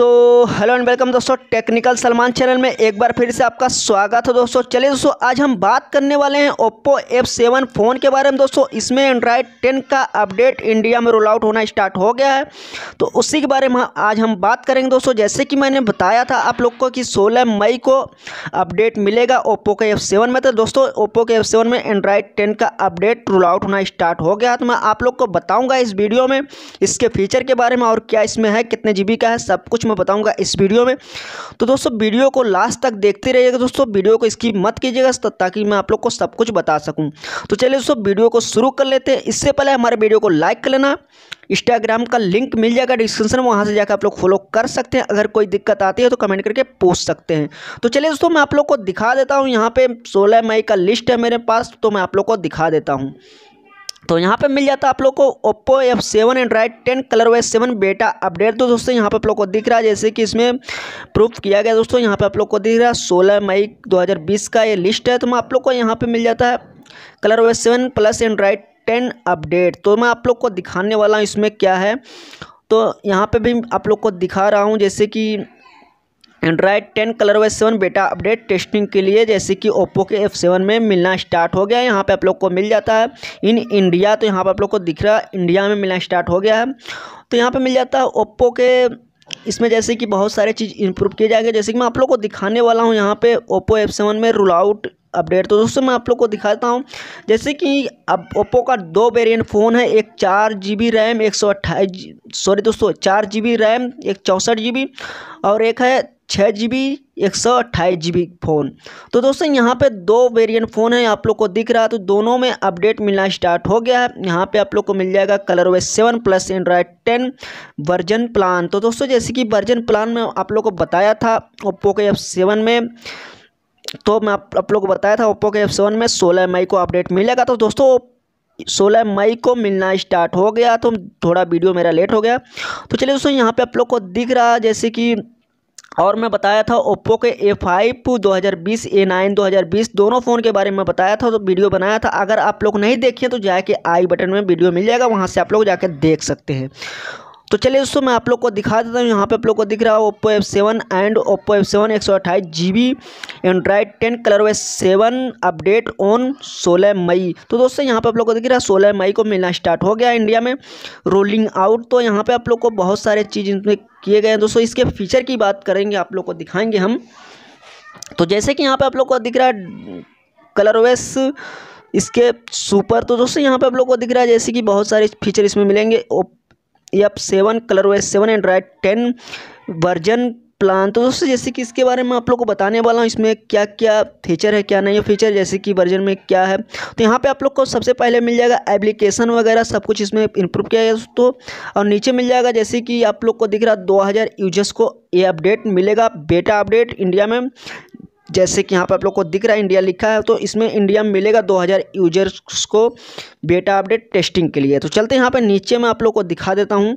So hello and welcome दोस्तों technical Salman channel में एक बार फिर से आपका स्वागत है दोस्तों। चलिए दोस्तों, आज हम बात करने वाले हैं ओप्पो एफ़ सेवन फ़ोन के बारे में दोस्तों। इसमें एंड्रॉयड 10 का अपडेट इंडिया में रोल आउट होना स्टार्ट हो गया है। तो उसी के बारे में आज हम बात करेंगे दोस्तों। जैसे कि मैंने बताया था आप लोग को कि सोलह मई को अपडेट मिलेगा ओप्पो के एफ़ सेवन में। तो दोस्तों ओप्पो के एफ़ सेवन में एंड्रॉयड टेन का अपडेट रोल आउट होना स्टार्ट हो गया तो मैं आप लोग को बताऊँगा इस वीडियो में, इसके फीचर के बारे में और क्या इसमें है, कितने जीबी का है, सब कुछ मैं बताऊँगा इस वीडियो में। तो दोस्तों, वीडियो को लास्ट तक देखते रहिएगा। दोस्तों, वीडियो को स्किप मत कीजिएगा ताकि मैं आप लोग को सब कुछ बता सकूँ। तो चलिए दोस्तों, वीडियो को शुरू कर लेते हैं। इससे पहले हमारे वीडियो को लाइक कर लेना। इंस्टाग्राम का लिंक मिल जाएगा डिस्क्रिप्शन में। वहाँ से जाकर आप लोग फॉलो कर सकते हैं। अगर कोई दिक्कत आती है तो कमेंट करके पूछ सकते हैं। तो चलिए दोस्तों, मैं आप लोग को दिखा देता हूँ। यहाँ पे सोलह मई का लिस्ट है मेरे पास तो मैं आप लोग को दिखा देता हूँ। तो यहाँ पे मिल जाता है आप लोग को Oppo F seven Android ten ColorOS seven beta update तो दोस्तों, यहाँ पे आप लोग को दिख रहा है, जैसे कि इसमें प्रूफ किया गया दोस्तों। यहाँ पे आप लोग को दिख रहा है सोलह मई 2020 का ये लिस्ट है। तो मैं आप लोग को यहाँ पे मिल जाता है ColorOS seven plus Android ten update तो मैं आप लोग को दिखाने वाला हूँ इसमें क्या है। तो यहाँ पर भी आप लोग को दिखा रहा हूँ, जैसे कि Android ten ColorOS seven beta update testing के लिए जैसे कि ओप्पो के एफ़ सेवन में मिलना स्टार्ट हो गया है। यहाँ पे आप लोग को मिल जाता है। इन इंडिया तो यहाँ पे आप लोग को दिख रहा है। इंडिया में मिलना स्टार्ट हो गया है। तो यहाँ पे मिल जाता है ओप्पो के। इसमें जैसे कि बहुत सारे चीज़ इंप्रूव किए जाएँगे। जैसे कि मैं आप लोग को दिखाने वाला हूँ यहाँ पे ओप्पो एफ़ सेवन में रूल आउट अपडेट तो दोस्तों मैं आप लोग को दिखाता हूँ। जैसे कि अब ओप्पो का दो वेरिएंट फ़ोन है। एक चार जी बी रैम एक सौ अट्ठाईस सॉरी दोस्तों, चार जी बी रैम एक चौंसठ जी बी और एक है छः जी बी एक सौ अट्ठाईस जी बी फ़ोन। तो दोस्तों यहाँ पे दो वेरिएंट फ़ोन है आप लोग को दिख रहा है तो दोनों में अपडेट मिलना स्टार्ट हो गया है। यहाँ पे आप लोग को मिल जाएगा ColorOS seven plus Android ten version plan तो दोस्तों जैसे कि वर्जन प्लान में आप लोग को बताया था ओप्पो के एफ़ सेवन में तो मैं आप, आप लोग को बताया था ओप्पो के एफ़ सेवन में सोलह मई को अपडेट मिलेगा तो दोस्तों सोलह मई को मिलना स्टार्ट हो गया तो थोड़ा वीडियो मेरा लेट हो गया। तो चलिए दोस्तों यहाँ पे आप लोग को दिख रहा जैसे कि और मैं बताया था ओप्पो के ए फाइव, दो हज़ार बीस, ए नाइन, दो हज़ार बीस, दोनों फ़ोन के बारे में बताया था तो वीडियो बनाया था। अगर आप लोग नहीं देखें तो जाके आई बटन में वीडियो मिल जाएगा, वहाँ से आप लोग जाकर देख सकते हैं। तो चलिए दोस्तों, मैं आप लोग को दिखा देता हूँ। यहाँ पे आप लोग को दिख रहा है Oppo F seven and Oppo F seven एक सौ अट्ठाईस G B Android ten ColorOS seven update on सोलह मई। तो दोस्तों, यहाँ पे आप लोग को दिख रहा है सोलह मई को मिलना स्टार्ट हो गया इंडिया में। रोलिंग आउट तो यहाँ पे आप लोग को बहुत सारे चीज़ इसमें किए गए हैं। दोस्तों, इसके फीचर की बात करेंगे, आप लोग को दिखाएँगे हम। तो जैसे कि यहाँ पर आप लोग को दिख रहा है कलर वेस इसके सुपर तो दोस्तों, यहाँ पे आप लोग को दिख रहा है जैसे कि बहुत सारे फीचर इसमें मिलेंगे। F seven ColorOS seven Android ten version plan तो दोस्तों, जैसे कि इसके बारे में आप लोग को बताने वाला हूँ, इसमें क्या क्या फीचर है, क्या नहीं है फीचर जैसे कि वर्जन में क्या है। तो यहाँ पे आप लोग को सबसे पहले मिल जाएगा एप्लीकेशन वगैरह, सब कुछ इसमें इंप्रूव किया गया दोस्तों। और नीचे मिल जाएगा, जैसे कि आप लोग को दिख रहा, दो हज़ार यूज़र्स को ये अपडेट मिलेगा बेटा अपडेट इंडिया में। जैसे कि यहाँ पर आप लोग को दिख रहा है इंडिया लिखा है तो इसमें इंडिया में मिलेगा 2000 यूज़र्स को बेटा अपडेट टेस्टिंग के लिए। तो चलते हैं यहाँ पर नीचे मैं आप लोग को दिखा देता हूँ।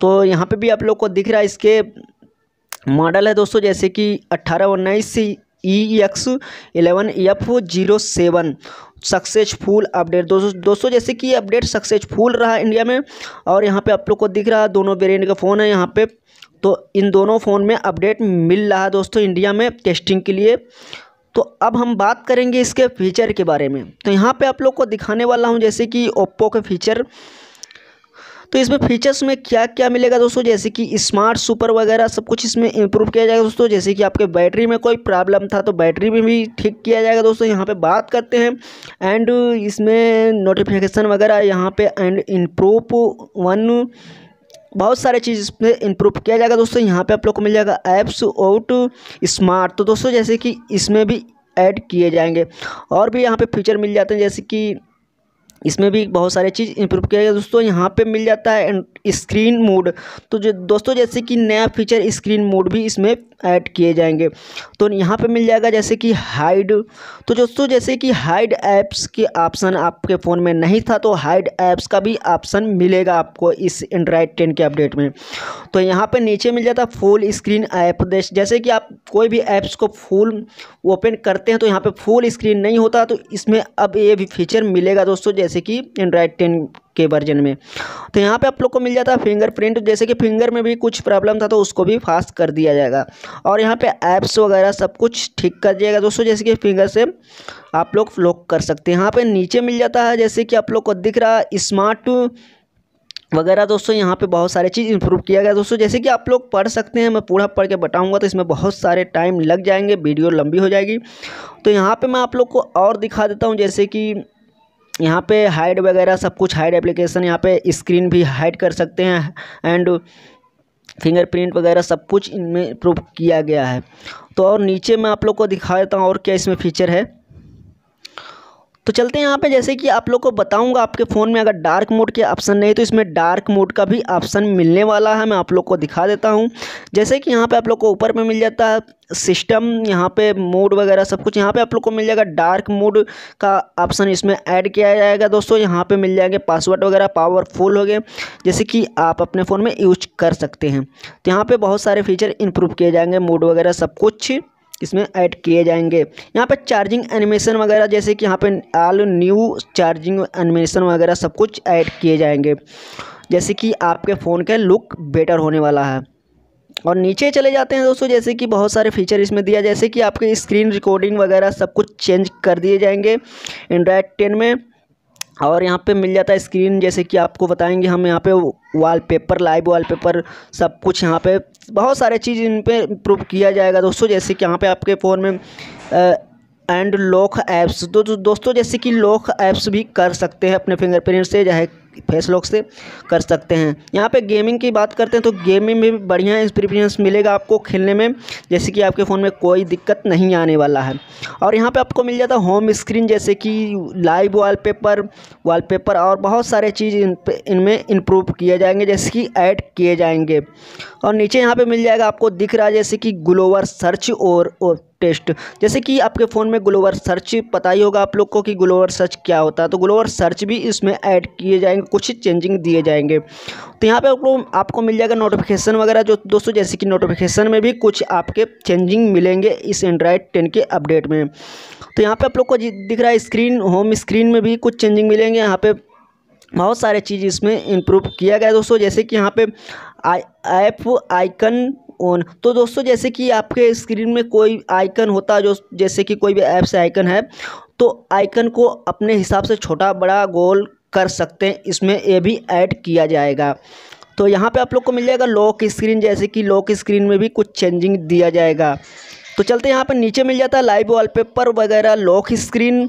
तो यहाँ पे भी आप लोग को दिख रहा है, इसके मॉडल है दोस्तों, जैसे कि अट्ठारह उन्नीस E X eleven F zero seven successful update दोस्तों दोस्तों, जैसे कि अपडेट सक्सेसफुल रहा इंडिया में, और यहाँ पे आप लोग को दिख रहा है, दोनों वेरिएंट का फ़ोन है, यहाँ पे तो इन दोनों फ़ोन में अपडेट मिल रहा है दोस्तों इंडिया में टेस्टिंग के लिए। तो अब हम बात करेंगे इसके फीचर के बारे में। तो यहाँ पे आप लोग को दिखाने वाला हूँ जैसे कि ओप्पो के फीचर। तो इसमें फीचर्स में क्या क्या मिलेगा दोस्तों? जैसे कि स्मार्ट सुपर वगैरह सब कुछ इसमें इंप्रूव किया जाएगा दोस्तों। जैसे कि आपके बैटरी में कोई प्रॉब्लम था तो बैटरी में भी ठीक किया जाएगा दोस्तों। यहाँ पे बात करते हैं। एंड इसमें नोटिफिकेशन वगैरह यहाँ पे एंड इम्प्रूव वन बहुत सारे चीज़ इसमें इम्प्रूव किया जाएगा दोस्तों। यहाँ पे आप लोग को मिल जाएगा ऐप्स आउट स्मार्ट तो दोस्तों, जैसे कि इसमें भी ऐड किए जाएँगे। और भी यहाँ पे फीचर मिल जाते हैं, जैसे कि इसमें भी बहुत सारे चीज़ इंप्रूव किया गया। दोस्तों, यहाँ पे मिल जाता है स्क्रीन मोड तो जो, दोस्तों, जैसे कि नया फीचर स्क्रीन मोड भी इसमें ऐड किए जाएँगे। तो यहाँ पे मिल जाएगा जैसे कि हाइड तो दोस्तों, जैसे कि हाइड ऐप्स के ऑप्शन आपके फ़ोन में नहीं था तो हाइड ऐप्स का भी ऑप्शन मिलेगा आपको इस एंड्रॉयड टेन के अपडेट में। तो यहाँ पर नीचे मिल जाता फुल स्क्रीन ऐप जैसे कि आप कोई भी ऐप्स को फुल ओपन करते हैं तो यहाँ पर फुल स्क्रीन नहीं होता तो इसमें अब ये भी फीचर मिलेगा। दोस्तों जैसे कि एंड्रॉयड टेन के वर्जन में। तो यहाँ पे आप लोग को मिल जाता है फिंगरप्रिंट जैसे कि फिंगर में भी कुछ प्रॉब्लम था तो उसको भी फास्ट कर दिया जाएगा। और यहाँ पे ऐप्स वगैरह सब कुछ ठीक कर दिएगा दोस्तों, जैसे कि फिंगर से आप लोग लॉक कर सकते हैं। यहाँ पे नीचे मिल जाता है, जैसे कि आप लोग को दिख रहा है स्मार्ट वगैरह। दोस्तों, यहाँ पे बहुत सारे चीज़ इंप्रूव किया गया। दोस्तों, जैसे कि आप लोग पढ़ सकते हैं, मैं पूरा पढ़ के बताऊँगा तो इसमें बहुत सारे टाइम लग जाएँगे वीडियो लंबी हो जाएगी। तो यहाँ पे मैं आप लोग को और दिखा देता हूँ, जैसे कि यहाँ पे हाइड वगैरह सब कुछ हाइड एप्लीकेशन यहाँ पे स्क्रीन भी हाइड कर सकते हैं एंड फिंगरप्रिंट वगैरह सब कुछ इनमें प्रूव किया गया है। तो और नीचे मैं आप लोग को दिखा देता हूँ और क्या इसमें फीचर है। तो चलते हैं यहाँ पे, जैसे कि आप लोग को बताऊँगा आपके फ़ोन में अगर डार्क मोड के ऑप्शन नहीं तो इसमें डार्क मोड का भी ऑप्शन मिलने वाला है, मैं आप लोग को दिखा देता हूँ। जैसे कि यहाँ पे आप लोग को ऊपर में मिल जाता है सिस्टम यहाँ पे मोड वगैरह सब कुछ, यहाँ पे आप लोग को मिल जाएगा डार्क मोड का ऑप्शन इसमें ऐड किया जाएगा दोस्तों, यहाँ पे मिल जाएँगे पासवर्ड वगैरह पावरफुल हो गए, जैसे कि आप अपने फ़ोन में यूज़ कर सकते हैं। तो यहाँ पे बहुत सारे फीचर इंप्रूव किए जाएँगे मोड वगैरह सब कुछ। इसमें ऐड किए जाएँगे। यहाँ पर चार्जिंग एनिमेशन वगैरह, जैसे कि यहाँ पे ऑल न्यू चार्जिंग एनिमेशन वगैरह सब कुछ ऐड किए जाएँगे। जैसे कि आपके फ़ोन का लुक बेटर होने वाला है। और नीचे चले जाते हैं दोस्तों, जैसे कि बहुत सारे फीचर इसमें दिया, जैसे कि आपके स्क्रीन रिकॉर्डिंग वगैरह सब कुछ चेंज कर दिए जाएँगे। एंड्रॉयड टेन में और यहाँ पे मिल जाता है स्क्रीन जैसे कि आपको बताएँगे हम यहाँ पे वॉलपेपर लाइव वॉलपेपर सब कुछ यहाँ पे, बहुत सारे चीज़ इन पे इम्प्रूव किया जाएगा। दोस्तों, जैसे कि यहाँ पे आपके फ़ोन में एंड लॉक ऐप्स तो दोस्तों, जैसे कि लॉक ऐप्स भी कर सकते हैं अपने फिंगरप्रिंट से, चाहे फेस लॉक से कर सकते हैं। यहाँ पे गेमिंग की बात करते हैं तो गेमिंग में भी बढ़िया एक्सपीरियंस मिलेगा आपको खेलने में जैसे कि आपके फ़ोन में कोई दिक्कत नहीं आने वाला है। और यहाँ पे आपको मिल जाता है होम स्क्रीन जैसे कि लाइव वॉलपेपर वॉलपेपर और बहुत सारे चीज़ इन इनमें इम्प्रूव किए जाएँगे जैसे कि ऐड किए जाएँगे। और नीचे यहाँ पर मिल जाएगा आपको दिख रहा है जैसे कि ग्लोवर सर्च और, और टेस्ट जैसे कि आपके फ़ोन में ग्लोवर सर्च पता ही होगा आप लोग को कि ग्लोवर सर्च क्या होता है। तो ग्लोवर सर्च भी इसमें ऐड किए जाएँगे। कुछ चेंजिंग दिए जाएँगे। तो यहाँ पे आपको आपको मिल जाएगा नोटिफिकेशन वगैरह जो दोस्तों जैसे कि नोटिफिकेशन में भी कुछ आपके चेंजिंग मिलेंगे इस एंड्रॉयड टेन के अपडेट में। तो यहाँ पे आप लोग को दिख रहा है स्क्रीन होम स्क्रीन में भी कुछ चेंजिंग मिलेंगे। यहाँ पर बहुत सारे चीज़ इसमें इम्प्रूव किया गया दोस्तों, जैसे कि यहाँ पे ऐप आइकन ऑन तो दोस्तों जैसे कि आपके स्क्रीन में कोई आइकन होता है, जो जैसे कि कोई भी ऐप से आइकन है तो आइकन को अपने हिसाब से छोटा, बड़ा, गोल कर सकते हैं, इसमें ये भी ऐड किया जाएगा। तो यहाँ पे आप लोग को मिल जाएगा लॉक स्क्रीन जैसे कि लॉक स्क्रीन में भी कुछ चेंजिंग दिया जाएगा। तो चलते यहाँ पर नीचे मिल जाता है लाइव वॉलपेपर वगैरह लॉक स्क्रीन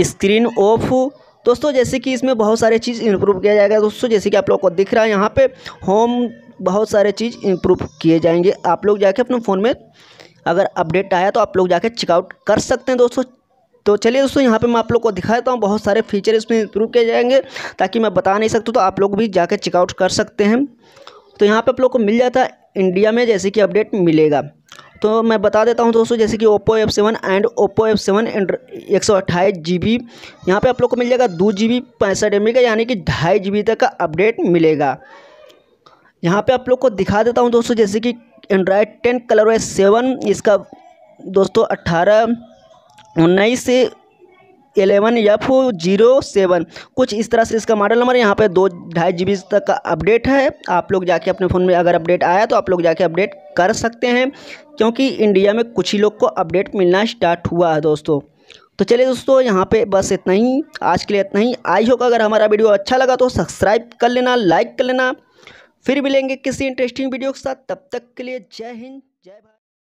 स्क्रीन ऑफ़ दोस्तों, जैसे कि इसमें बहुत सारे चीज़ इंप्रूव किया जाएगा। दोस्तों, जैसे कि आप लोग को दिख रहा है, यहाँ पे होम बहुत सारे चीज़ इंप्रूव किए जाएँगे। आप लोग जाके अपने फ़ोन में अगर अपडेट आया तो आप लोग जाके चेकआउट कर सकते हैं, दोस्तों। तो चलिए दोस्तों, यहाँ पे मैं आप लोग को दिखा देता हूँ, बहुत सारे फीचर इसमें इंप्रूव किए जाएँगे, ताकि मैं बता नहीं सकता तो आप लोग भी जाकर चेकआउट कर सकते हैं। तो यहाँ पे आप लोग को मिल जाता है इंडिया में जैसे कि अपडेट मिलेगा। तो मैं बता देता हूँ दोस्तों, जैसे कि Oppo F seven and Oppo F seven एक सौ अट्ठाईस जी बी यहाँ पर आप लोग को मिल जाएगा दो जी बी पैंसठ एम का, यानी कि ढाई जी बी तक का अपडेट मिलेगा। यहाँ पे आप लोग को दिखा देता हूँ दोस्तों, जैसे कि Android ten colour wise seven इसका दोस्तों अट्ठारह उन्नीस एलेवन एफ़ ज़ीरो सेवन। कुछ इस तरह से इसका मॉडल नंबर यहाँ पे दो ढाई जी तक का अपडेट है। आप लोग जाके अपने फ़ोन में अगर अपडेट आया तो आप लोग जाके अपडेट कर सकते हैं, क्योंकि इंडिया में कुछ ही लोग को अपडेट मिलना स्टार्ट हुआ है दोस्तों। तो चलिए दोस्तों, यहाँ पे बस इतना ही। आज के लिए इतना ही। आई होगा अगर हमारा वीडियो अच्छा लगा तो सब्सक्राइब कर लेना लाइक कर लेना। फिर मिलेंगे किसी इंटरेस्टिंग वीडियो के साथ। तब तक के लिए जय हिंद, जय भारत।